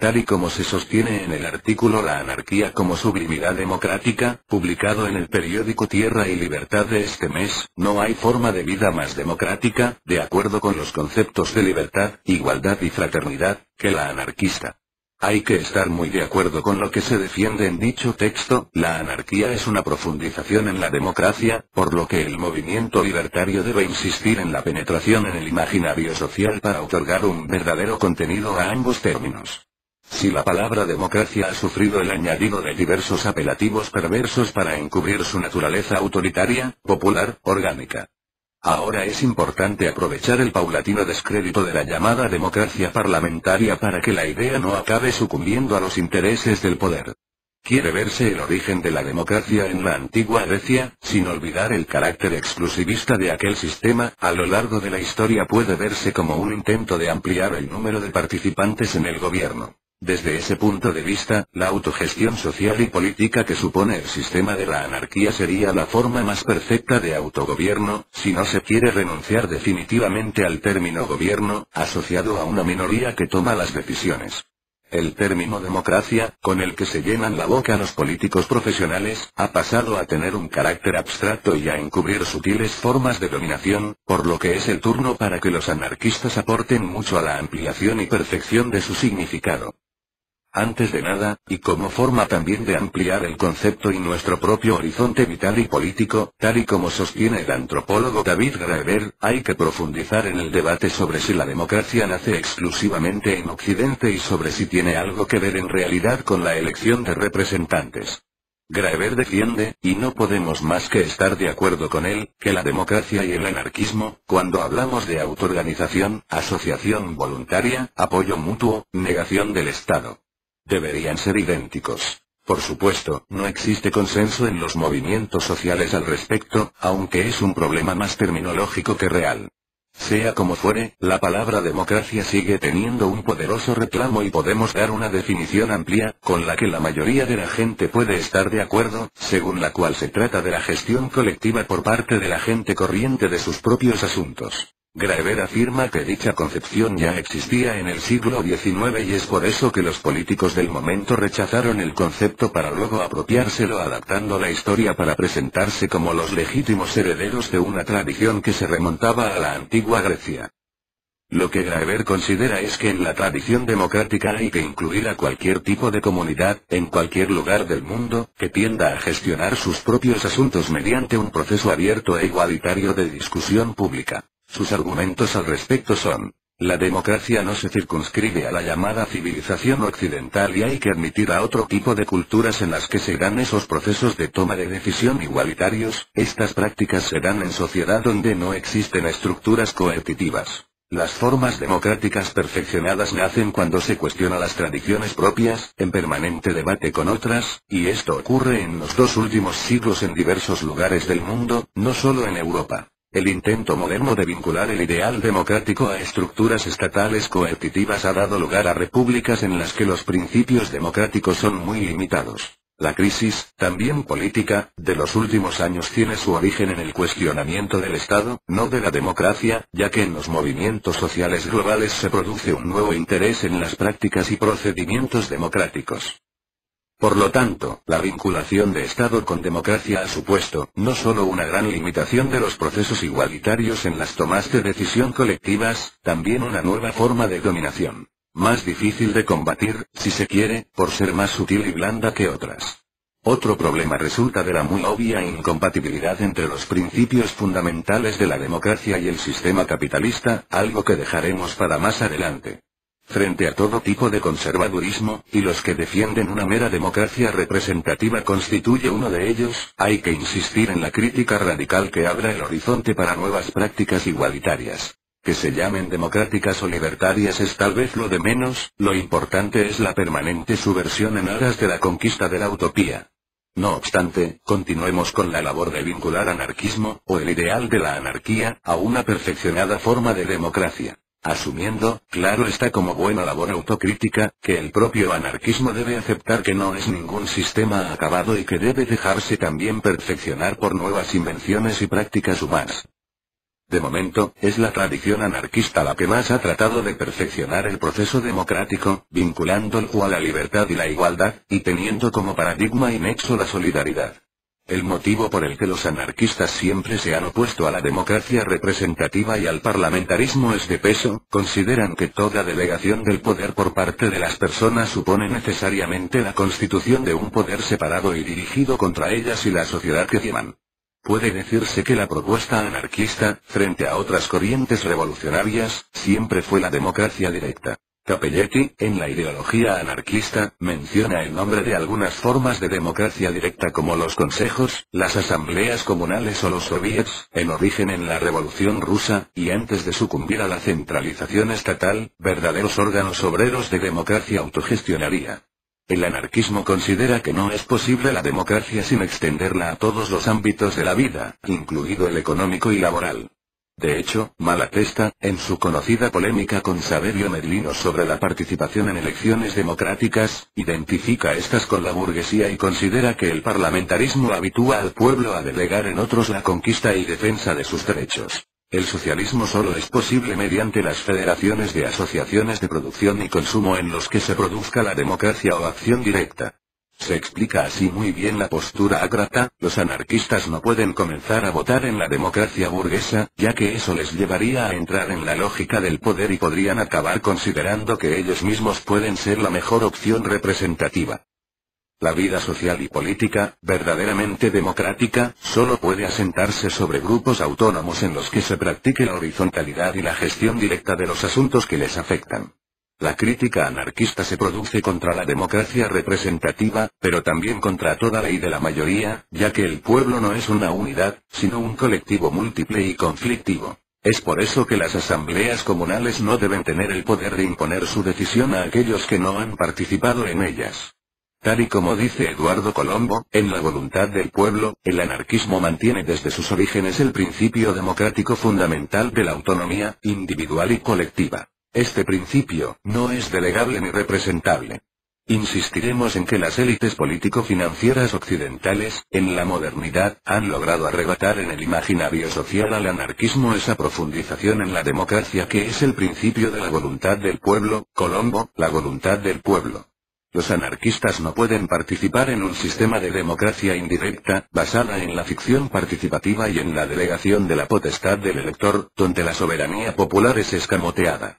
Tal y como se sostiene en el artículo La anarquía como sublimidad democrática, publicado en el periódico Tierra y Libertad de este mes, no hay forma de vida más democrática, de acuerdo con los conceptos de libertad, igualdad y fraternidad, que la anarquista. Hay que estar muy de acuerdo con lo que se defiende en dicho texto, la anarquía es una profundización en la democracia, por lo que el movimiento libertario debe insistir en la penetración en el imaginario social para otorgar un verdadero contenido a ambos términos. Si la palabra democracia ha sufrido el añadido de diversos apelativos perversos para encubrir su naturaleza autoritaria, popular, orgánica. Ahora es importante aprovechar el paulatino descrédito de la llamada democracia parlamentaria para que la idea no acabe sucumbiendo a los intereses del poder. Quiere verse el origen de la democracia en la antigua Grecia, sin olvidar el carácter exclusivista de aquel sistema, a lo largo de la historia puede verse como un intento de ampliar el número de participantes en el gobierno. Desde ese punto de vista, la autogestión social y política que supone el sistema de la anarquía sería la forma más perfecta de autogobierno, si no se quiere renunciar definitivamente al término gobierno, asociado a una minoría que toma las decisiones. El término democracia, con el que se llenan la boca los políticos profesionales, ha pasado a tener un carácter abstracto y a encubrir sutiles formas de dominación, por lo que es el turno para que los anarquistas aporten mucho a la ampliación y perfección de su significado. Antes de nada, y como forma también de ampliar el concepto y nuestro propio horizonte vital y político, tal y como sostiene el antropólogo David Graeber, hay que profundizar en el debate sobre si la democracia nace exclusivamente en Occidente y sobre si tiene algo que ver en realidad con la elección de representantes. Graeber defiende, y no podemos más que estar de acuerdo con él, que la democracia y el anarquismo, cuando hablamos de autoorganización, asociación voluntaria, apoyo mutuo, negación del Estado, deberían ser idénticos. Por supuesto, no existe consenso en los movimientos sociales al respecto, aunque es un problema más terminológico que real. Sea como fuere, la palabra democracia sigue teniendo un poderoso reclamo y podemos dar una definición amplia, con la que la mayoría de la gente puede estar de acuerdo, según la cual se trata de la gestión colectiva por parte de la gente corriente de sus propios asuntos. Graeber afirma que dicha concepción ya existía en el siglo XIX y es por eso que los políticos del momento rechazaron el concepto para luego apropiárselo adaptando la historia para presentarse como los legítimos herederos de una tradición que se remontaba a la antigua Grecia. Lo que Graeber considera es que en la tradición democrática hay que incluir a cualquier tipo de comunidad, en cualquier lugar del mundo, que tienda a gestionar sus propios asuntos mediante un proceso abierto e igualitario de discusión pública. Sus argumentos al respecto son, la democracia no se circunscribe a la llamada civilización occidental y hay que admitir a otro tipo de culturas en las que se dan esos procesos de toma de decisión igualitarios, estas prácticas se dan en sociedad donde no existen estructuras coercitivas. Las formas democráticas perfeccionadas nacen cuando se cuestiona las tradiciones propias, en permanente debate con otras, y esto ocurre en los dos últimos siglos en diversos lugares del mundo, no solo en Europa. El intento moderno de vincular el ideal democrático a estructuras estatales coercitivas ha dado lugar a repúblicas en las que los principios democráticos son muy limitados. La crisis, también política, de los últimos años tiene su origen en el cuestionamiento del Estado, no de la democracia, ya que en los movimientos sociales globales se produce un nuevo interés en las prácticas y procedimientos democráticos. Por lo tanto, la vinculación de Estado con democracia ha supuesto, no solo una gran limitación de los procesos igualitarios en las tomas de decisión colectivas, también una nueva forma de dominación. Más difícil de combatir, si se quiere, por ser más sutil y blanda que otras. Otro problema resulta de la muy obvia incompatibilidad entre los principios fundamentales de la democracia y el sistema capitalista, algo que dejaremos para más adelante frente a todo tipo de conservadurismo, y los que defienden una mera democracia representativa constituye uno de ellos, hay que insistir en la crítica radical que abra el horizonte para nuevas prácticas igualitarias. Que se llamen democráticas o libertarias es tal vez lo de menos, lo importante es la permanente subversión en aras de la conquista de la utopía. No obstante, continuemos con la labor de vincular anarquismo, o el ideal de la anarquía, a una perfeccionada forma de democracia asumiendo, claro está como buena labor autocrítica, que el propio anarquismo debe aceptar que no es ningún sistema acabado y que debe dejarse también perfeccionar por nuevas invenciones y prácticas humanas. De momento, es la tradición anarquista la que más ha tratado de perfeccionar el proceso democrático, vinculándolo a la libertad y la igualdad, y teniendo como paradigma y nexo la solidaridad. El motivo por el que los anarquistas siempre se han opuesto a la democracia representativa y al parlamentarismo es de peso, consideran que toda delegación del poder por parte de las personas supone necesariamente la constitución de un poder separado y dirigido contra ellas y la sociedad que llevan. Puede decirse que la propuesta anarquista, frente a otras corrientes revolucionarias, siempre fue la democracia directa. Capelletti, en la ideología anarquista, menciona el nombre de algunas formas de democracia directa como los consejos, las asambleas comunales o los soviets, en origen en la Revolución rusa, y antes de sucumbir a la centralización estatal, verdaderos órganos obreros de democracia autogestionaria. El anarquismo considera que no es posible la democracia sin extenderla a todos los ámbitos de la vida, incluido el económico y laboral. De hecho, Malatesta, en su conocida polémica con Saverio Medlino sobre la participación en elecciones democráticas, identifica estas con la burguesía y considera que el parlamentarismo habitúa al pueblo a delegar en otros la conquista y defensa de sus derechos. El socialismo solo es posible mediante las federaciones de asociaciones de producción y consumo en los que se produzca la democracia o acción directa. Se explica así muy bien la postura ágrata, los anarquistas no pueden comenzar a votar en la democracia burguesa, ya que eso les llevaría a entrar en la lógica del poder y podrían acabar considerando que ellos mismos pueden ser la mejor opción representativa. La vida social y política, verdaderamente democrática, solo puede asentarse sobre grupos autónomos en los que se practique la horizontalidad y la gestión directa de los asuntos que les afectan. La crítica anarquista se produce contra la democracia representativa, pero también contra toda ley de la mayoría, ya que el pueblo no es una unidad, sino un colectivo múltiple y conflictivo. Es por eso que las asambleas comunales no deben tener el poder de imponer su decisión a aquellos que no han participado en ellas. Tal y como dice Eduardo Colombo, en la voluntad del pueblo, el anarquismo mantiene desde sus orígenes el principio democrático fundamental de la autonomía, individual y colectiva. Este principio, no es delegable ni representable. Insistiremos en que las élites político-financieras occidentales, en la modernidad, han logrado arrebatar en el imaginario social al anarquismo esa profundización en la democracia que es el principio de la voluntad del pueblo, Colombo, la voluntad del pueblo. Los anarquistas no pueden participar en un sistema de democracia indirecta, basada en la ficción participativa y en la delegación de la potestad del elector, donde la soberanía popular es escamoteada.